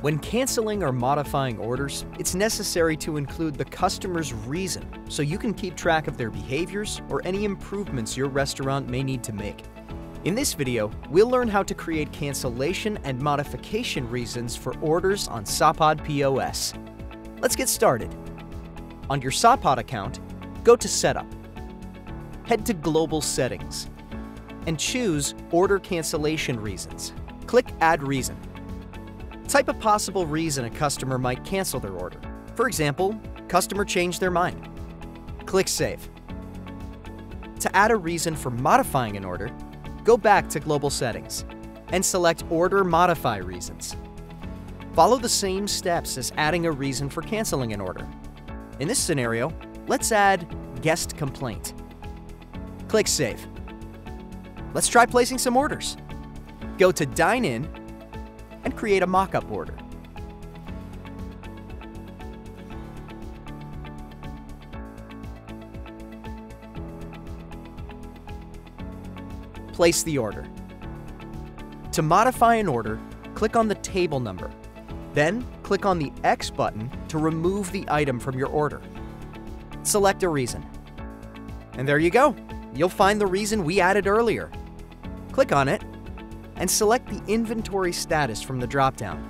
When canceling or modifying orders, it's necessary to include the customer's reason so you can keep track of their behaviors or any improvements your restaurant may need to make. In this video, we'll learn how to create cancellation and modification reasons for orders on Sapaad POS. Let's get started. On your Sapaad account, go to Setup. Head to Global Settings and choose Order Cancellation Reasons. Click Add Reason. Type a possible reason a customer might cancel their order. For example, customer changed their mind. Click Save. To add a reason for modifying an order, go back to Global Settings and select Order Modify Reasons. Follow the same steps as adding a reason for canceling an order. In this scenario, let's add Guest Complaint. Click Save. Let's try placing some orders. Go to Dine In and create a mock-up order. Place the order. To modify an order, click on the table number. Then, click on the X button to remove the item from your order. Select a reason. And there you go. You'll find the reason we added earlier. Click on it and select the inventory status from the dropdown.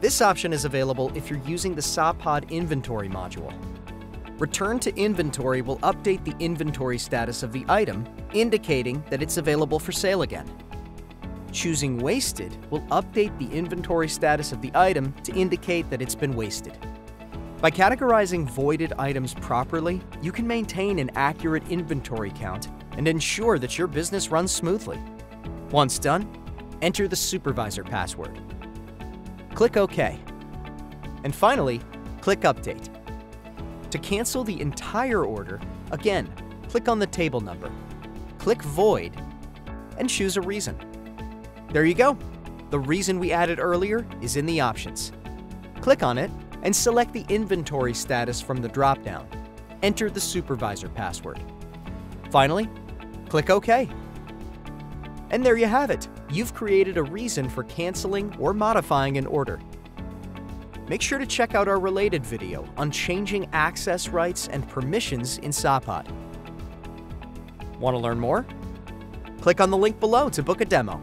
This option is available if you're using the Sapaad inventory module. Return to inventory will update the inventory status of the item, indicating that it's available for sale again. Choosing wasted will update the inventory status of the item to indicate that it's been wasted. By categorizing voided items properly, you can maintain an accurate inventory count and ensure that your business runs smoothly. Once done, enter the supervisor password. Click OK. And finally, click Update. To cancel the entire order, again, click on the table number, click Void, and choose a reason. There you go. The reason we added earlier is in the options. Click on it and select the inventory status from the dropdown. Enter the supervisor password. Finally, click OK. And there you have it. You've created a reason for canceling or modifying an order. Make sure to check out our related video on changing access rights and permissions in Sapaad. Want to learn more? Click on the link below to book a demo.